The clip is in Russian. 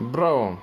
Браво!